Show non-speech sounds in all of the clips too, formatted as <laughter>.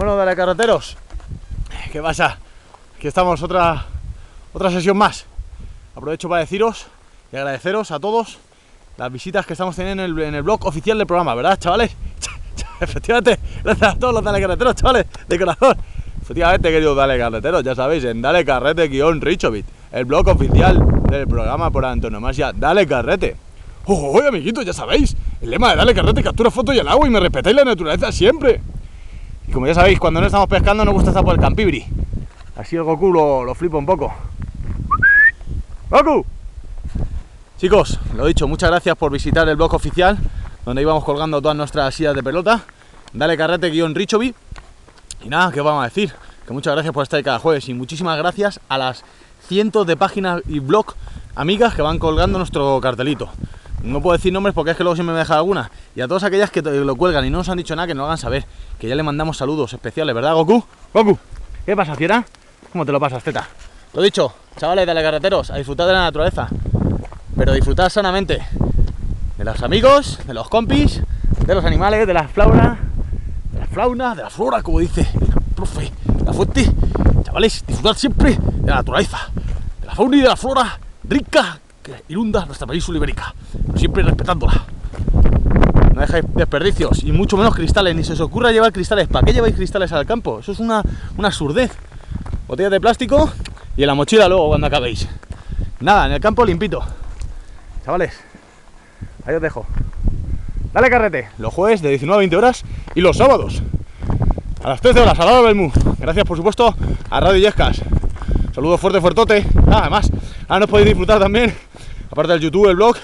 Bueno, dale carreteros. ¿Qué pasa? Aquí estamos otra otra sesión más. Aprovecho para deciros y agradeceros a todos las visitas que estamos teniendo en el, blog oficial del programa, ¿verdad, chavales? <laughs> Efectivamente, gracias a todos los dale carreteros, chavales, de corazón. Efectivamente, queridos dale carreteros, ya sabéis, en Dale Carrete-Richovit, el blog oficial del programa por antonomasia Dale Carrete. ¡Oh, oh, amiguitos, ya sabéis! El lema de Dale Carrete captura foto y el agua y me respetáis la naturaleza siempre. Y como ya sabéis, cuando no estamos pescando nos gusta estar por el campibri. Así el Goku lo, lo flipa un poco. ¡Goku! Chicos, lo dicho, muchas gracias por visitar el blog oficial donde íbamos colgando todas nuestras sillas de pelota. Dale carrete-richovi. Y nada, ¿qué vamos a decir? Que muchas gracias por estar ahí cada jueves y muchísimas gracias a las cientos de páginas y blog amigas que van colgando nuestro cartelito. No puedo decir nombres porque es que luego siempre me deja alguna. Y a todas aquellas que lo cuelgan y no nos han dicho nada, que nos lo hagan saber. Que ya le mandamos saludos especiales, ¿verdad, Goku? Goku, ¿qué pasa, fiera? ¿Cómo te lo pasas, teta? Lo dicho, chavales, dale carreteros, a disfrutar de la naturaleza. Pero disfrutar sanamente. De los amigos, de los compis, de los animales, de la flora, de la fauna, de la flora, como dice el profe, de la fuente. Chavales, disfrutar siempre de la naturaleza, de la fauna y de la flora rica que nuestra península ibérica, siempre respetándola. No dejáis desperdicios y mucho menos cristales, ni se os ocurra llevar cristales. ¿Para qué lleváis cristales al campo? Eso es una, una absurdez. Botellas de plástico y en la mochila luego cuando acabéis. Nada, en el campo limpito. Chavales, ahí os dejo. Dale carrete, los jueves de 19 a 20 horas y los sábados a las 13 horas a la hora del MU. Gracias, por supuesto, a Radio Yescas. Saludos fuerte, fuertote. Nada más. Ahora nos podéis disfrutar también, aparte del YouTube, el blog,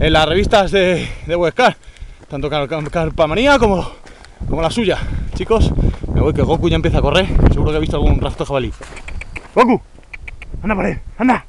en las revistas de, de tanto Car- Car- Carpamanía como, como la suya. Chicos, me voy que Goku ya empieza a correr. Seguro que he visto algún rastro jabalí. Goku, anda por ahí, anda.